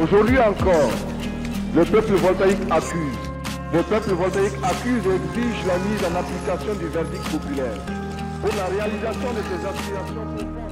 Aujourd'hui encore, le peuple voltaïque accuse. Le peuple voltaïque accuse et exige la mise en application du verdict populaire pour la réalisation de ses aspirations profondes.